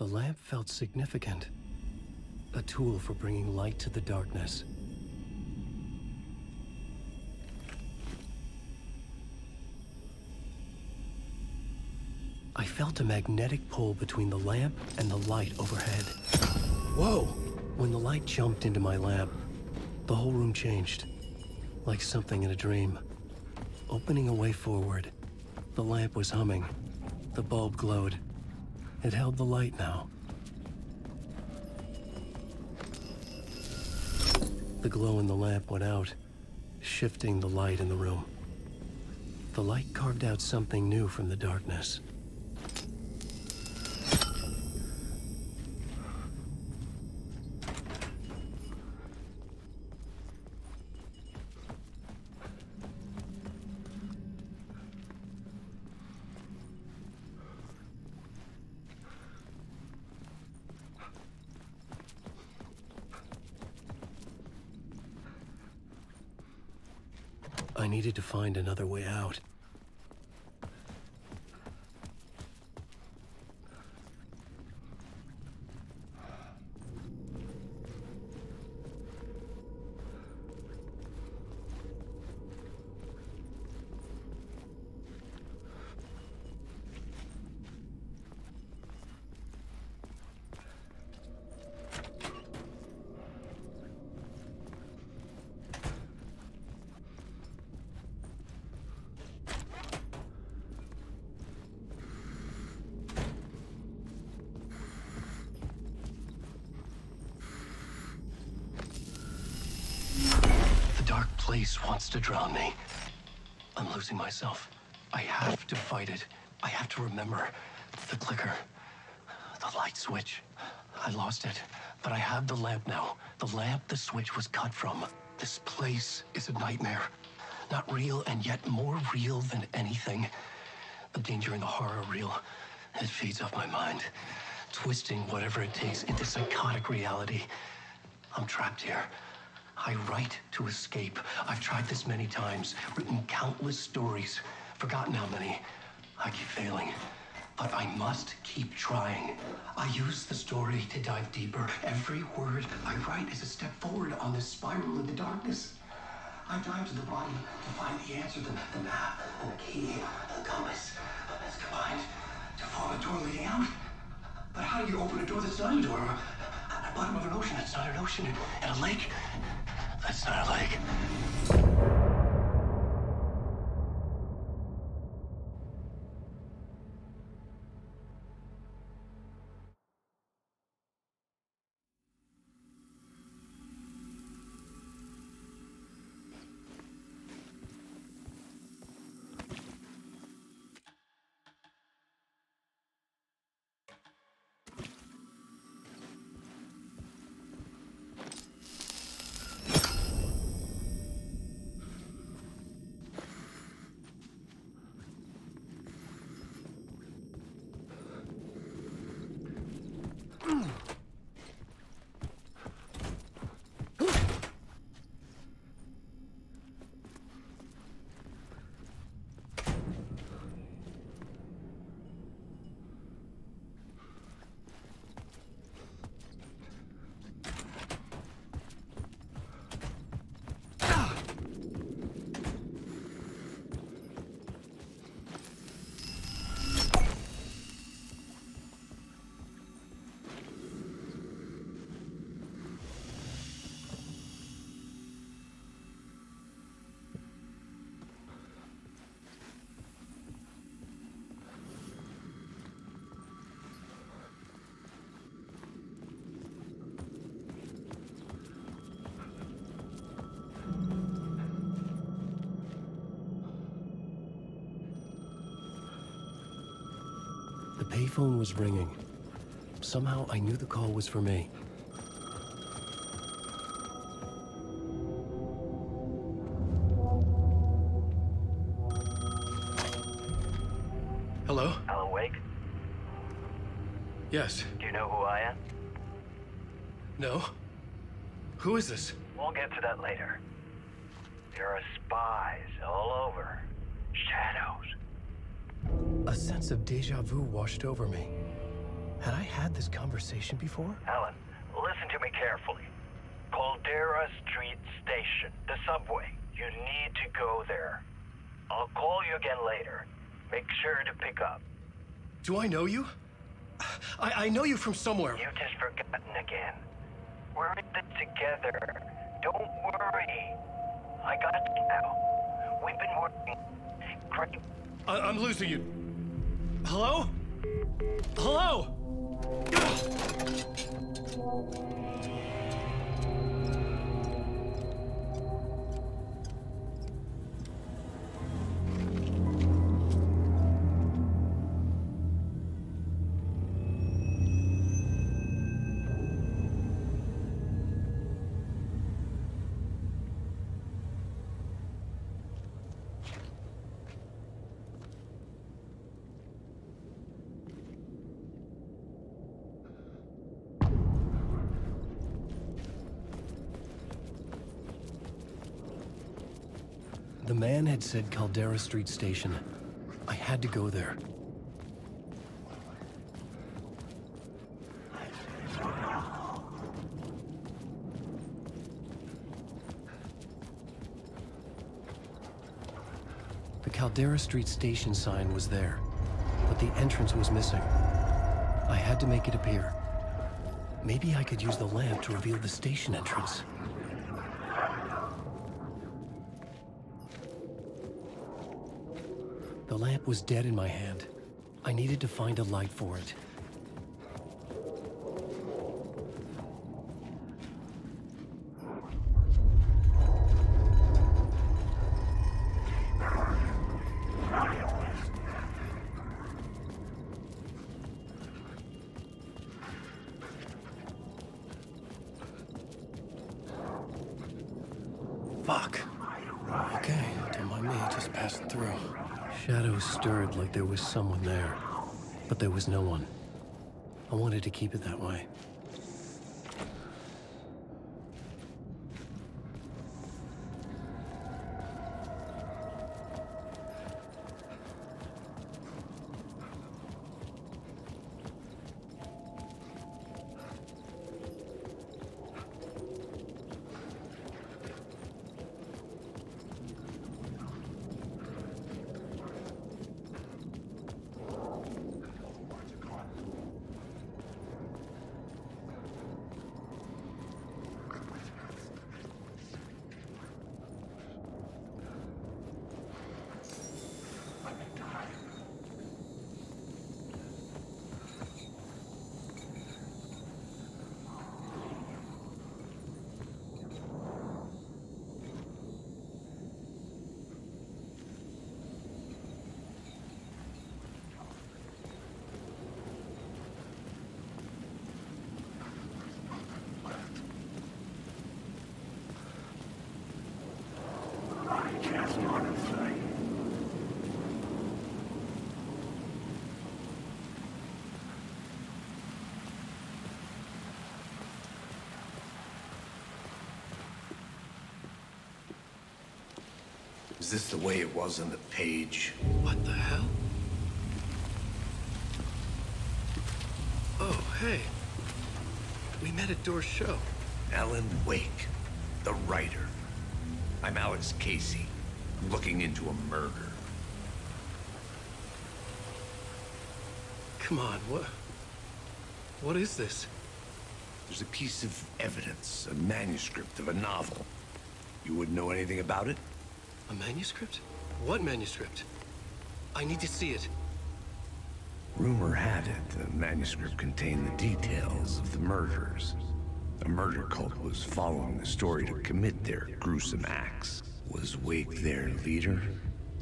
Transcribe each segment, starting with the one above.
The lamp felt significant. A tool for bringing light to the darkness. I felt a magnetic pull between the lamp and the light overhead. Whoa! When the light jumped into my lamp, the whole room changed. Like something in a dream. Opening a way forward, the lamp was humming. The bulb glowed. It held the light now. The glow in the lamp went out, shifting the light in the room. The light carved out something new from the darkness. I needed to find another way out. The dark place wants to drown me. I'm losing myself. I have to fight it. I have to remember the clicker, the light switch. I lost it, but I have the lamp now. The lamp the switch was cut from. This place is a nightmare. Not real, and yet more real than anything. The danger and the horror real. It feeds off my mind, twisting whatever it takes into psychotic reality. I'm trapped here. I write to escape. I've tried this many times, written countless stories, forgotten how many. I keep failing. But I must keep trying. I use the story to dive deeper. Every word I write is a step forward on this spiral into darkness. I dive to the bottom to find the answer, the, the map, the key, the compass. It's combined to form a door leading out. But how do you open a door that's not a door? At the bottom of an ocean that's not an ocean, and a lake that's not a payphone was ringing. Somehow I knew the call was for me. Hello? Alan Wake, Yes. do you know who I am? No? Who is this? We'll get to that later. There are spies all over. Shadows. A sense of deja vu washed over me. Had I had this conversation before? Alan, listen to me carefully. Caldera Street Station, the subway. You need to go there. I'll call you again later. Make sure to pick up. Do I know you? I, I know you from somewhere. You've just forgotten again. We're in it together. Don't worry. I got you now. We've been working. Great. I, I'm losing you. Hello? Hello? The had said Caldera Street Station. I had to go there. The Caldera Street Station sign was there, but the entrance was missing. I had to make it appear. Maybe I could use the lamp to reveal the station entrance. Was dead in my hand. I needed to find a light for it. Stirred like there was someone there, but there was no one. I wanted to keep it that way. Is this the way it was on the page? What the hell? Oh, hey. We met at Door's show. Alan Wake, the writer. I'm Alex Casey. I'm looking into a murder. Come on, what? What is this? There's a piece of evidence, a manuscript of a novel. You wouldn't know anything about it? A manuscript? What manuscript? I need to see it. Rumor had it the manuscript contained the details of the murders. A murder cult was following the story to commit their gruesome acts. Was Wake their leader?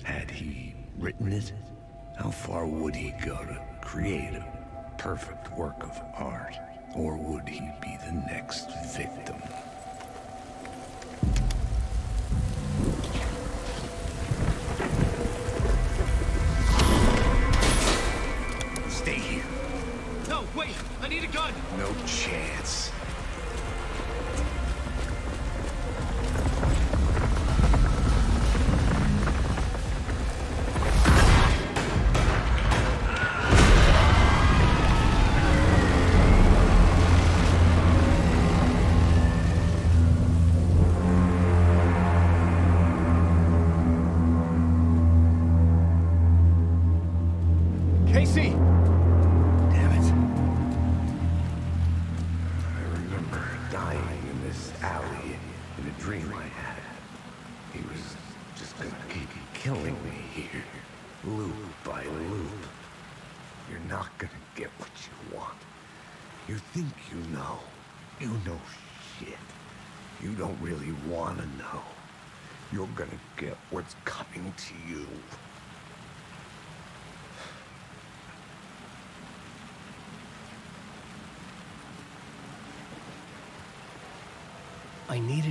Had he written it? How far would he go to create a perfect work of art? Or would he be the next victim?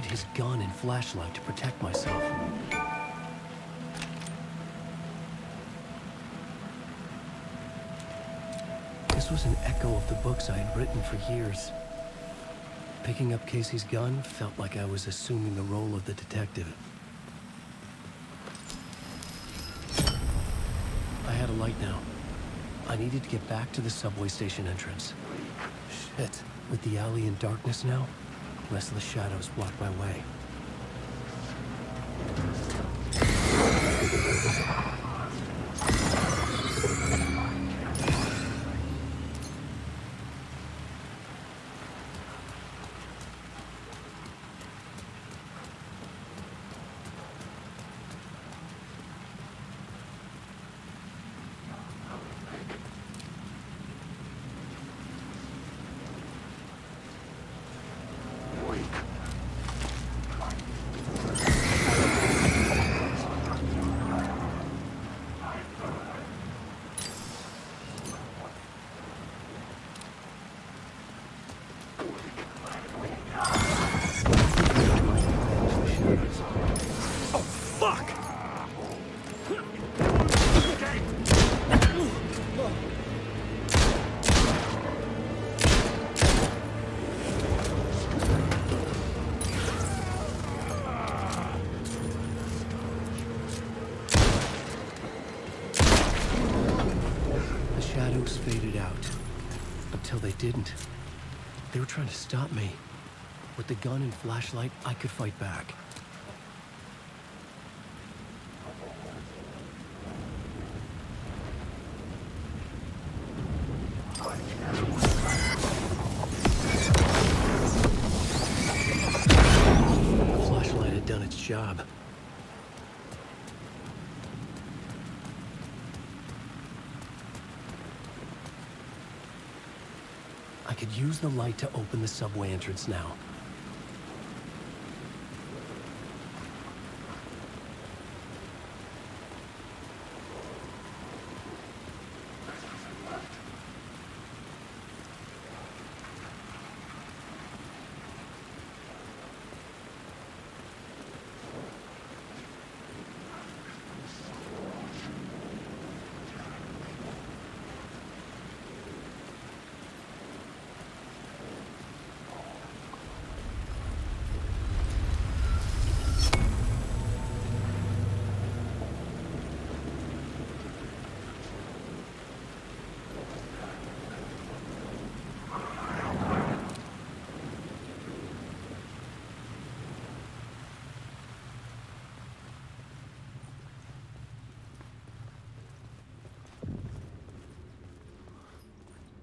His gun and flashlight to protect myself. This was an echo of the books I had written for years. Picking up Casey's gun felt like I was assuming the role of the detective. I had a light now. I needed to get back to the subway station entrance. Shit. With the alley in darkness now, restless shadows block my way. Trying to stop me. With the gun and flashlight, I could fight back. Use the light to open the subway entrance now.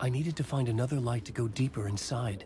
I needed to find another light to go deeper inside.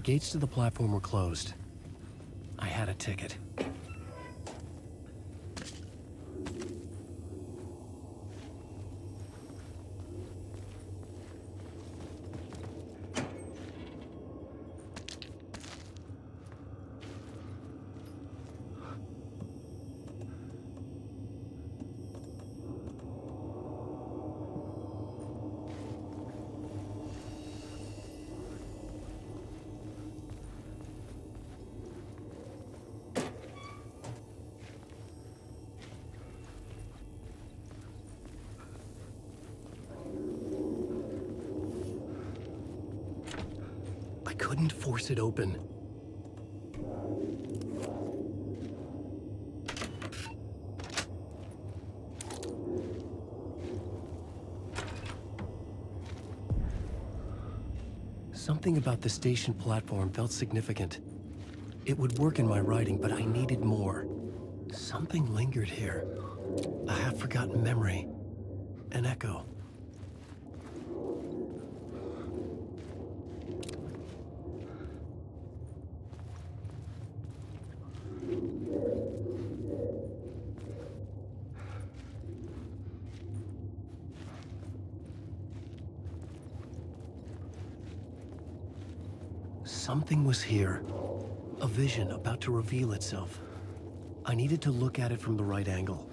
The gates to the platform were closed. I had a ticket. I couldn't force it open. Something about the station platform felt significant. It would work in my writing, but I needed more. Something lingered here. A half-forgotten memory. An echo. Something was here. A vision about to reveal itself. I needed to look at it from the right angle.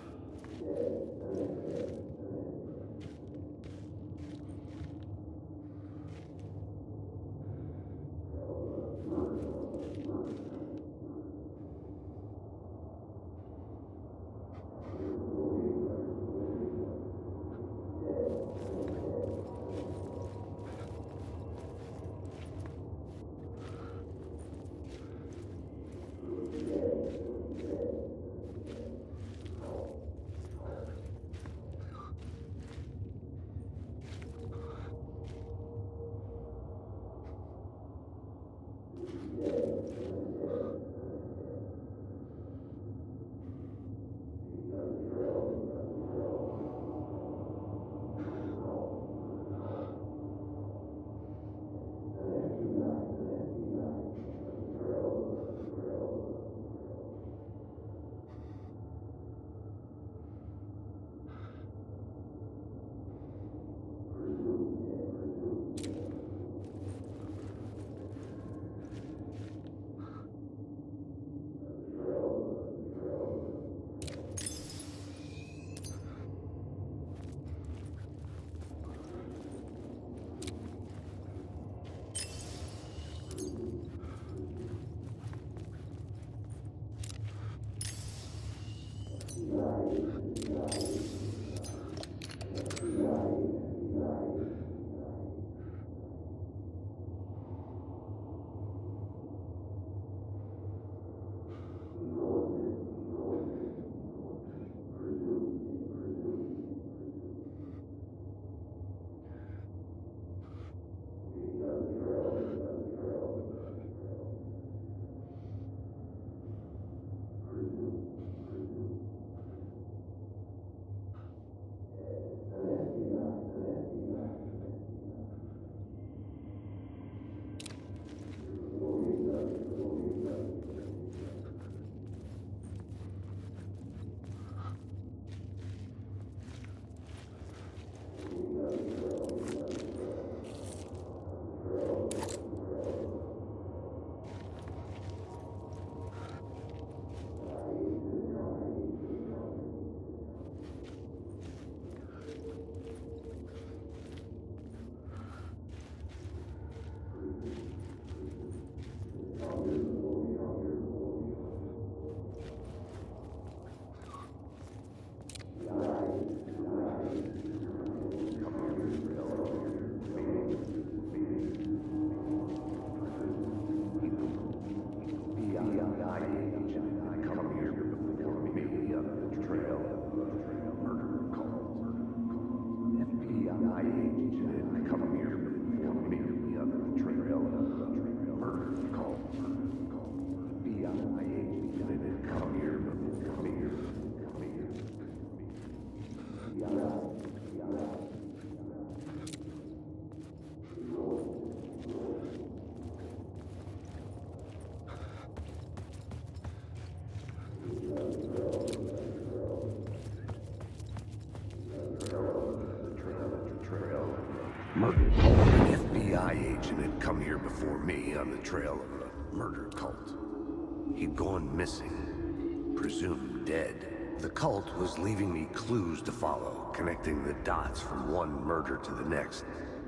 Missing, presumed dead. The cult was leaving me clues to follow, connecting the dots from one murder to the next,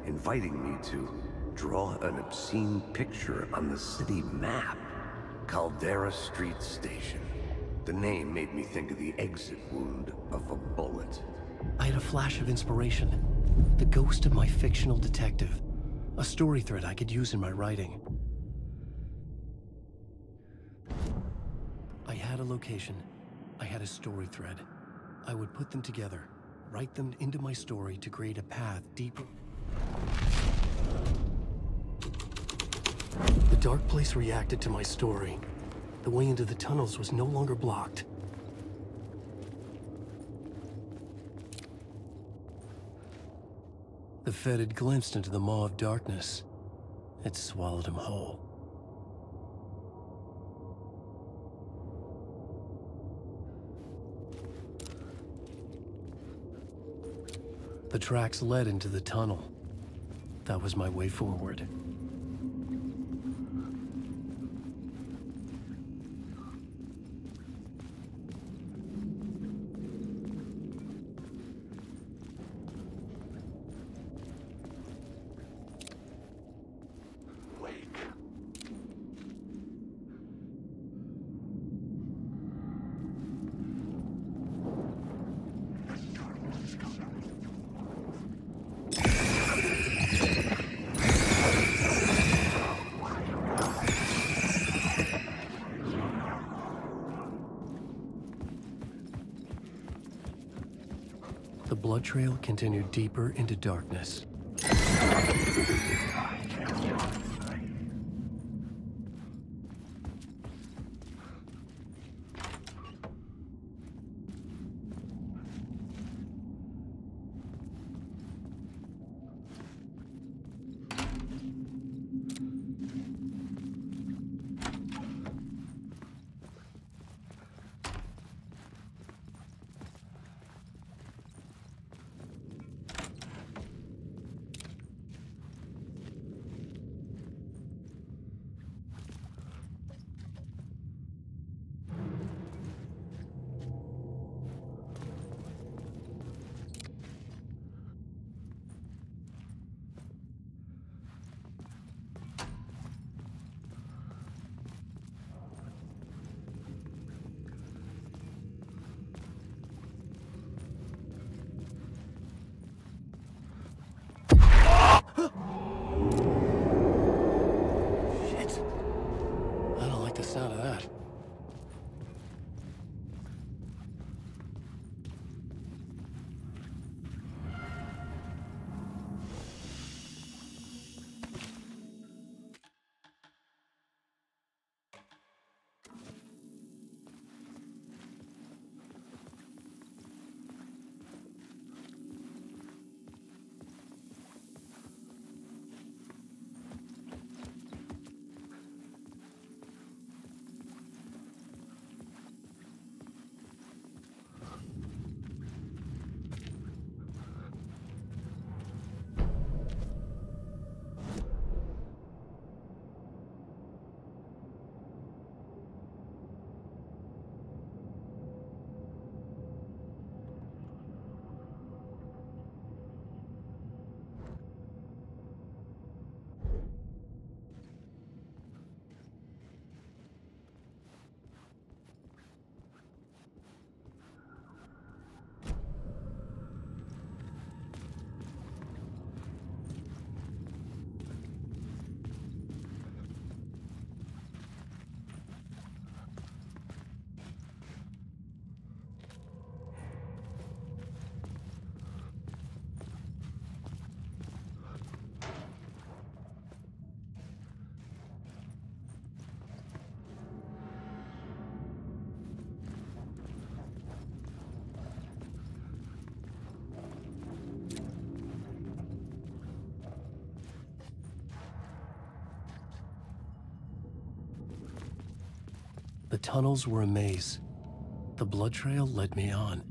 inviting me to draw an obscene picture on the city map. Caldera Street Station. The name made me think of the exit wound of a bullet. I had a flash of inspiration. The ghost of my fictional detective. A story thread I could use in my writing. Had a location. I had a story thread. I would put them together, write them into my story to create a path deeper. The dark place reacted to my story. The way into the tunnels was no longer blocked. The Fed had glimpsed into the maw of darkness. It swallowed him whole. The tracks led into the tunnel. That was my way forward. Wake. The blood trail continued deeper into darkness. The tunnels were a maze. The blood trail led me on.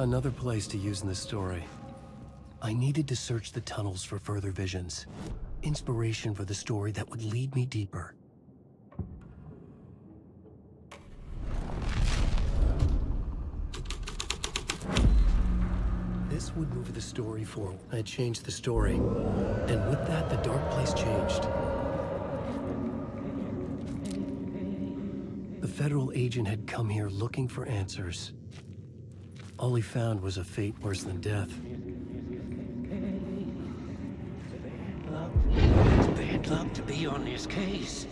Another place to use in the story. I needed to search the tunnels for further visions. Inspiration for the story that would lead me deeper. This would move the story forward. I changed the story. And with that, the dark place changed. The federal agent had come here looking for answers. All he found was a fate worse than death. It's bad luck to be on this case.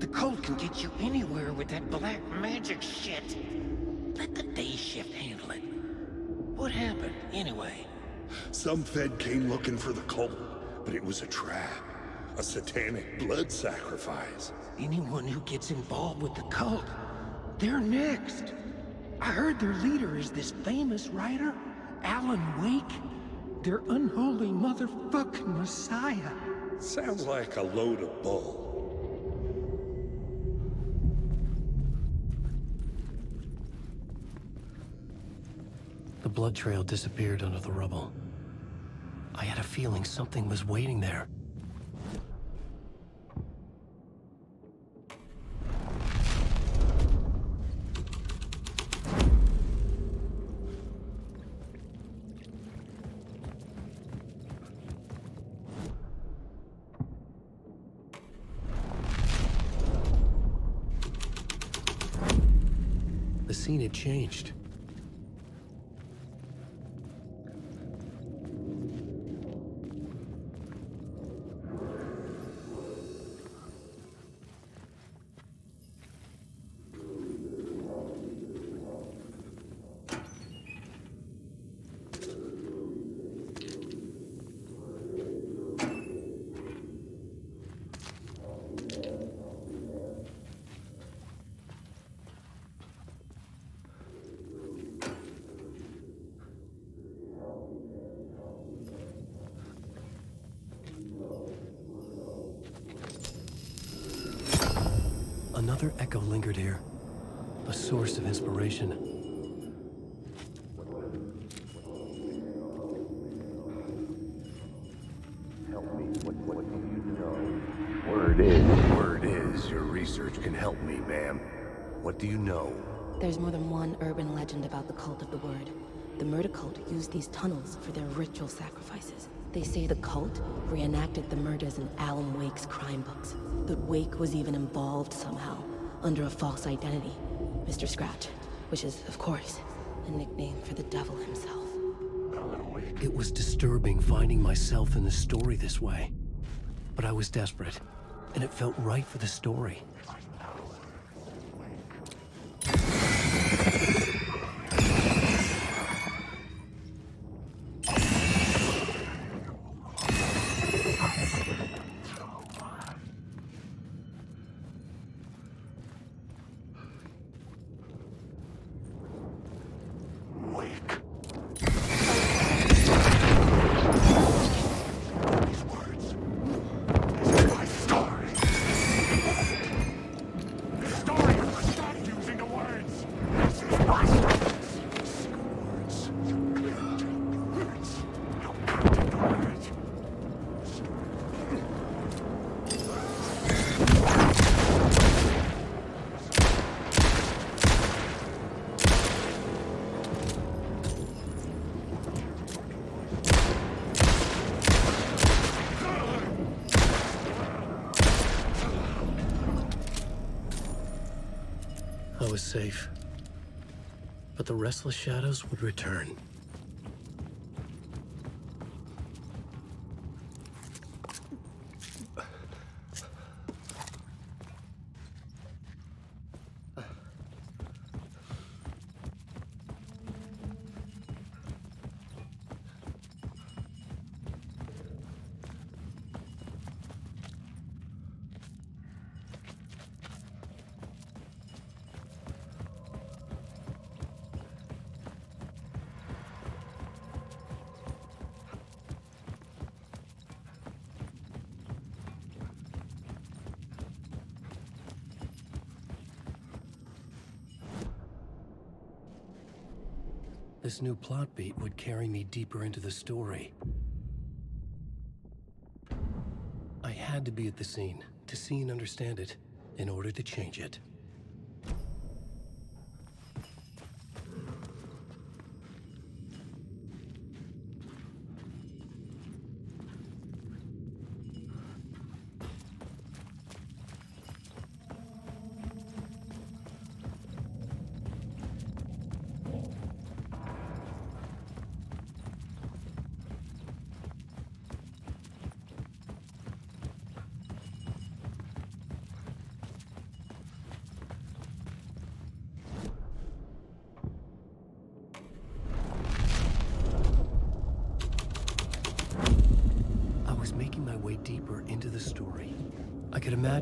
The cult can get you anywhere with that black magic shit. Let the day shift handle it. What happened, anyway? Some Fed came looking for the cult, but it was a trap. A satanic blood sacrifice. Anyone who gets involved with the cult, they're next. I heard their leader is this famous writer, Alan Wake. Their unholy motherfucking messiah. Sounds like a load of bull. The blood trail disappeared under the rubble. I had a feeling something was waiting there. The scene had changed. Another echo lingered here. A source of inspiration. Help me. What do you know? Word is, word is, your research can help me, ma'am. What do you know? There's more than one urban legend about the Cult of the Word. The murder cult used these tunnels for their ritual sacrifices. They say the cult reenacted the murders in Alan Wake's crime books. That Wake was even involved somehow, under a false identity. Mr. Scratch, which is, of course, a nickname for the devil himself. It was disturbing finding myself in the story this way. But I was desperate, and it felt right for the story. Safe. But the restless shadows would return. This new plot beat would carry me deeper into the story. I had to be at the scene, to see and understand it, in order to change it.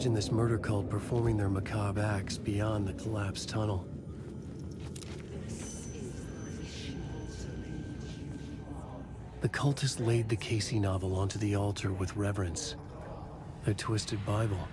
Imagine this murder cult performing their macabre acts beyond the collapsed tunnel. The cultists laid the Casey novel onto the altar with reverence. Their twisted Bible.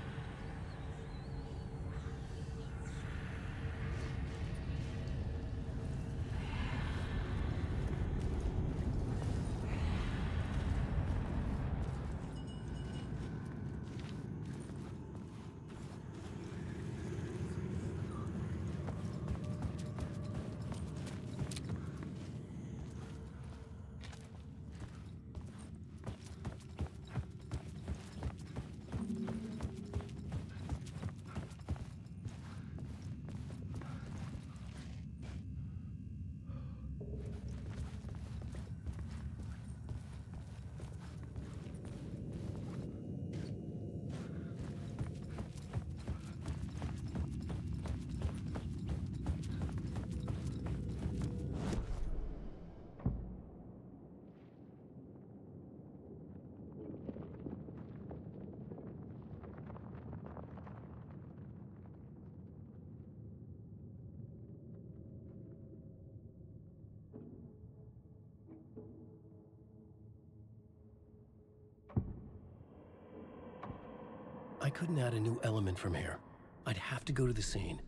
I couldn't add a new element from here. I'd have to go to the scene.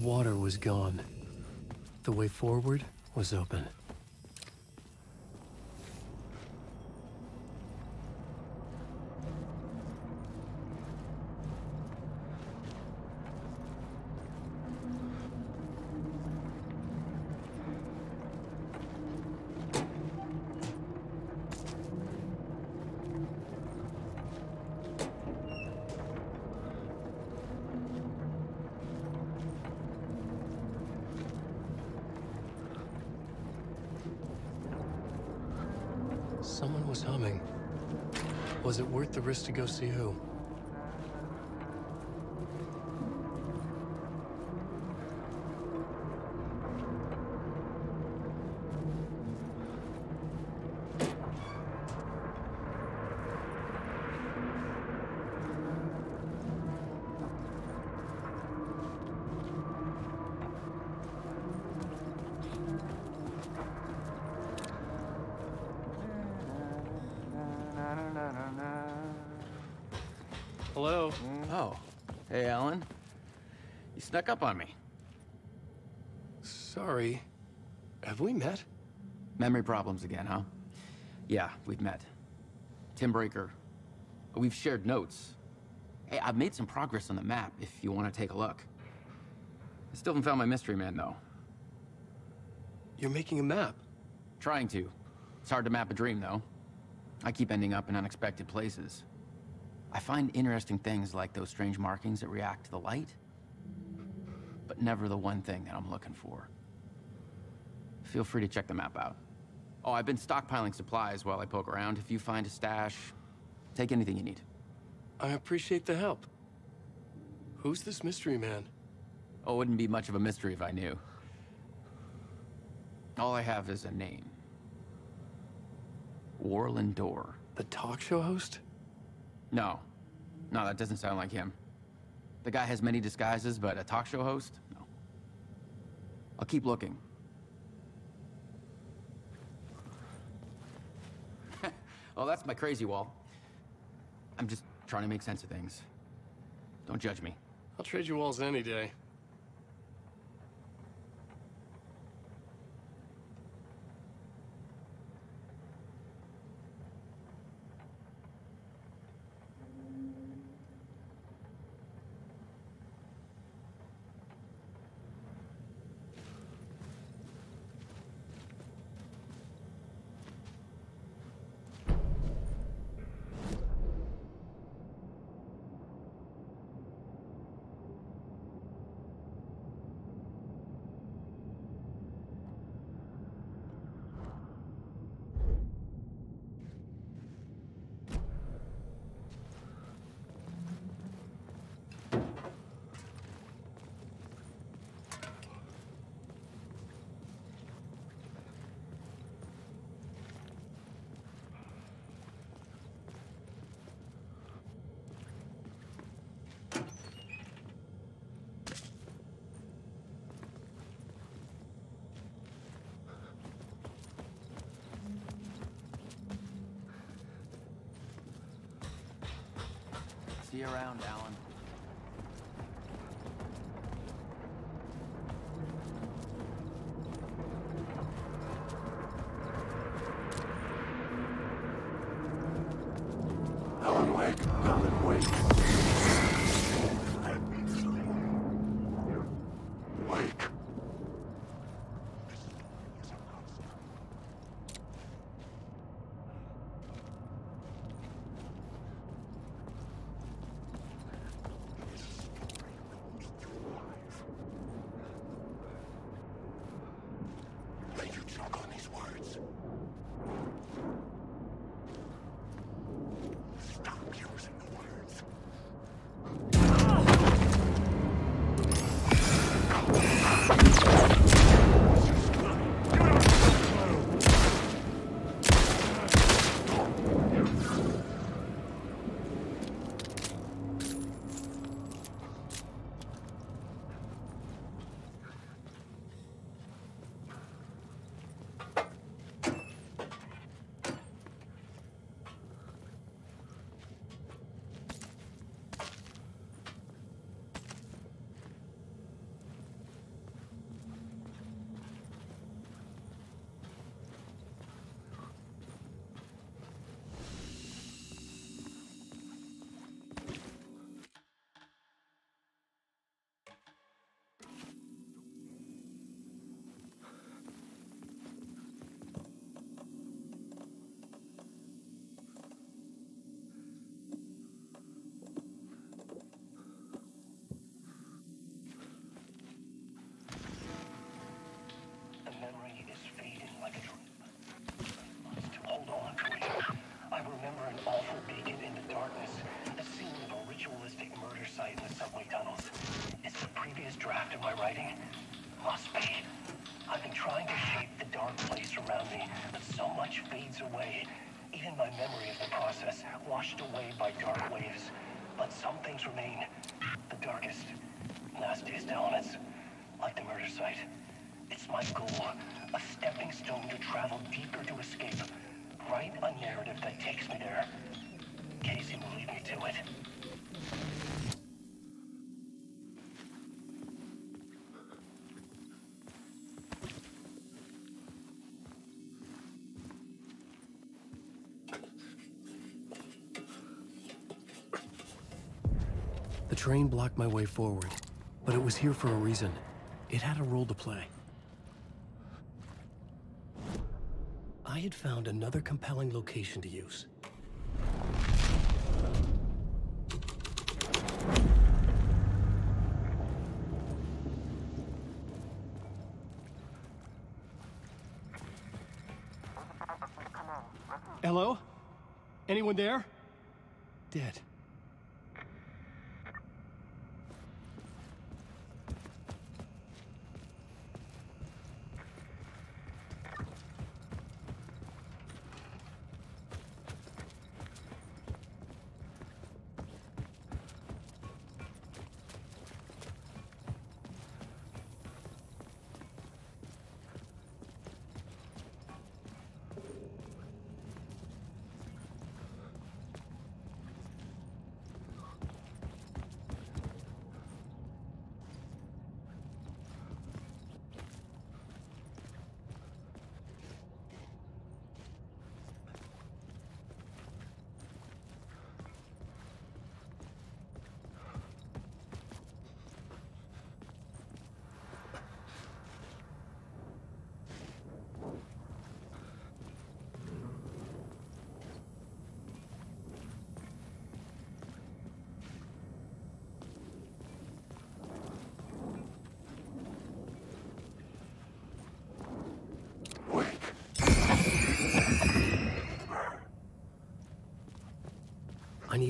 Water was gone. The way forward was open. Someone was humming. Was it worth the risk to go see who? Hello? Oh, hey, Alan. You snuck up on me. Sorry. Have we met? Memory problems again, huh? Yeah, we've met. Tim Breaker. We've shared notes. Hey, I've made some progress on the map if you want to take a look. I still haven't found my mystery man, though. You're making a map. Trying to. It's hard to map a dream, though. I keep ending up in unexpected places. I find interesting things like those strange markings that react to the light, but never the one thing that I'm looking for. Feel free to check the map out. Oh, I've been stockpiling supplies while I poke around. If you find a stash, take anything you need. I appreciate the help. Who's this mystery man? Oh, it wouldn't be much of a mystery if I knew. All I have is a name. Warlin Door. The talk show host? No. No, that doesn't sound like him. The guy has many disguises, but a talk show host? No. I'll keep looking. Oh, that's my crazy wall. I'm just trying to make sense of things. Don't judge me. I'll trade you walls any day. Around. Alan my memory of the process washed away by dark waves. But some things remain. The darkest, nastiest elements, like the murder site. It's my goal, a stepping stone to travel deeper to escape. Write a narrative that takes me there. Casey will lead me to it. Train blocked my way forward, but it was here for a reason. It had a role to play. I had found another compelling location to use. Hello? Anyone there? Dead.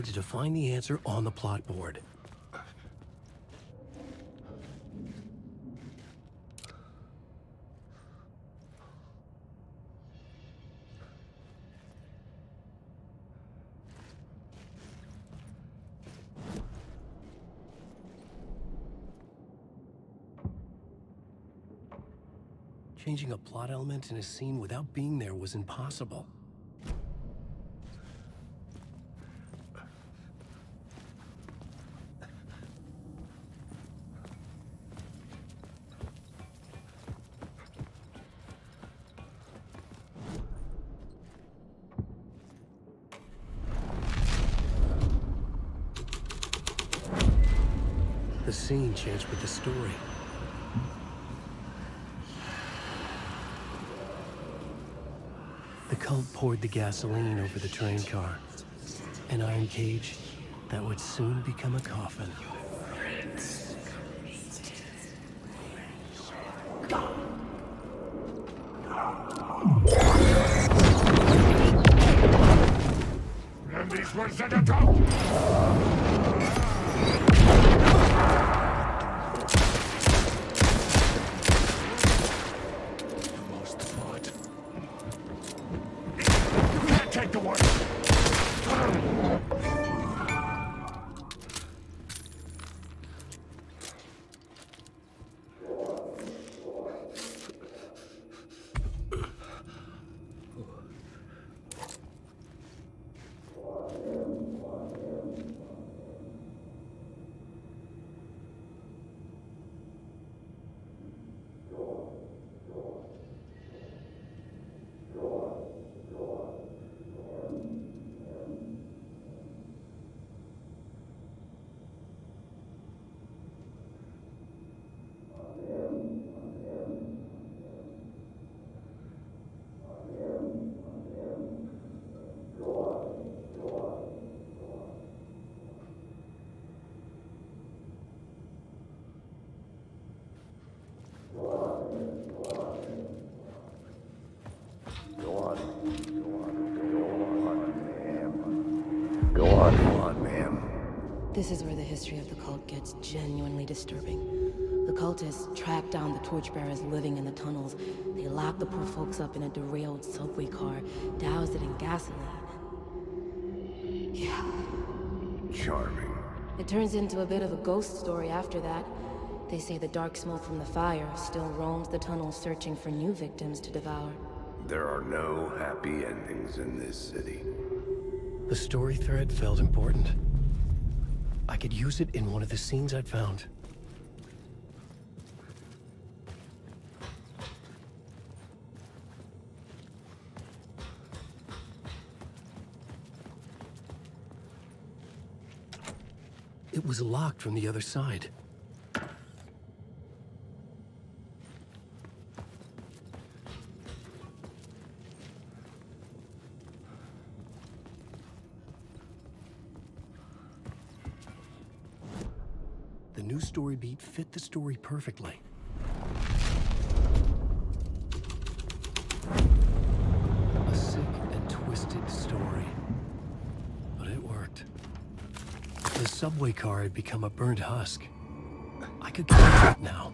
To find the answer on the plot board. Changing a plot element in a scene without being there was impossible. The scene changed with the story. The cult poured the gasoline over the train car. An iron cage that would soon become a coffin. Of the cult gets genuinely disturbing. The cultists tracked down the torchbearers living in the tunnels. They locked the poor folks up in a derailed subway car, doused it in gasoline. Yeah. Charming. It turns into a bit of a ghost story after that. They say the dark smoke from the fire still roams the tunnels searching for new victims to devour. There are no happy endings in this city. The story thread felt important. I could use it in one of the scenes I'd found. It was locked from the other side. story beat fit the story perfectly. A sick and twisted story. But it worked. The subway car had become a burnt husk. I could get it now.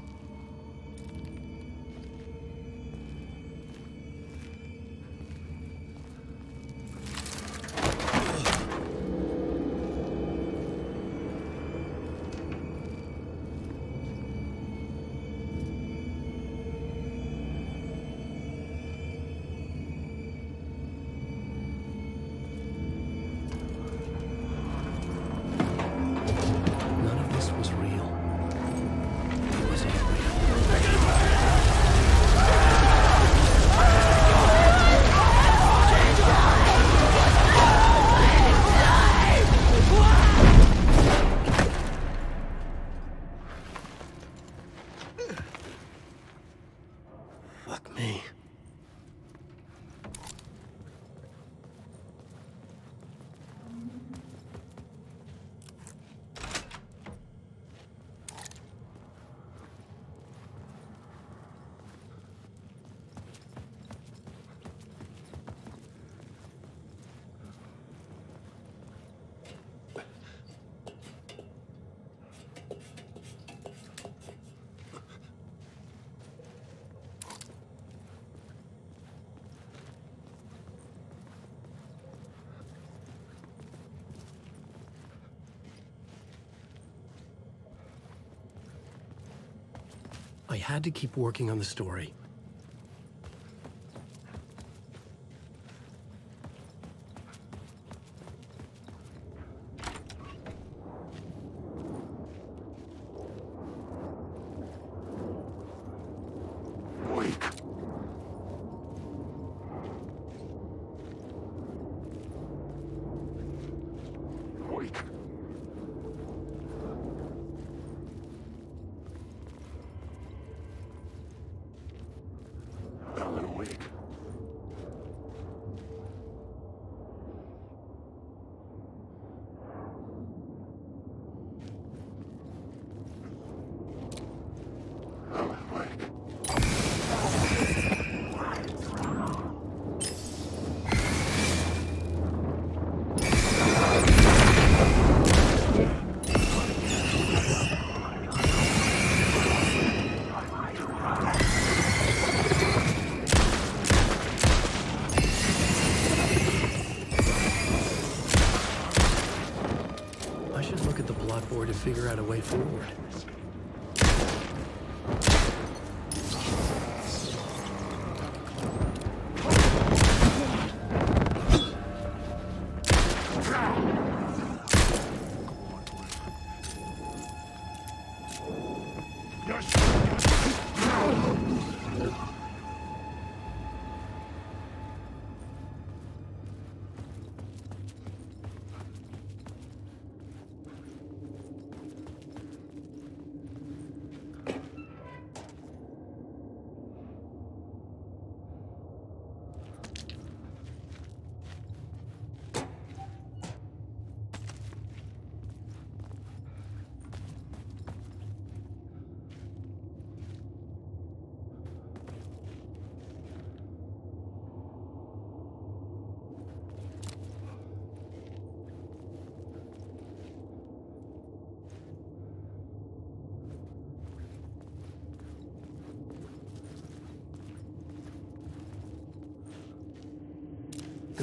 I had to keep working on the story.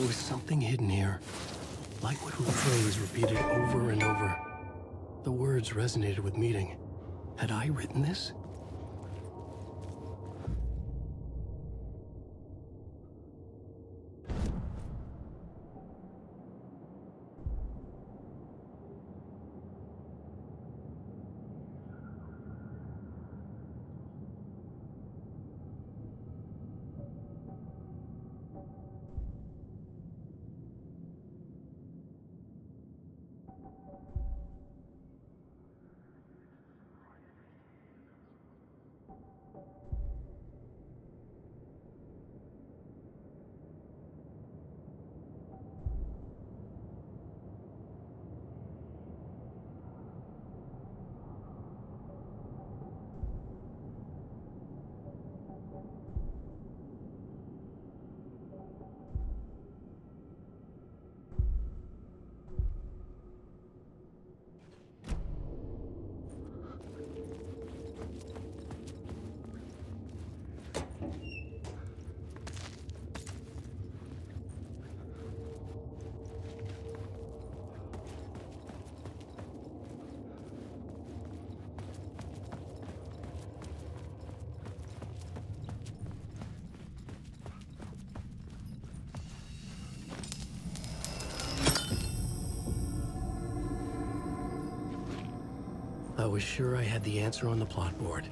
There was something hidden here. like what Lightwood phrase repeated over and over. The words resonated with meaning. Had I written this? I was sure I had the answer on the plot board.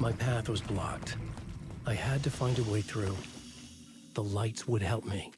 My path was blocked. I had to find a way through. The lights would help me.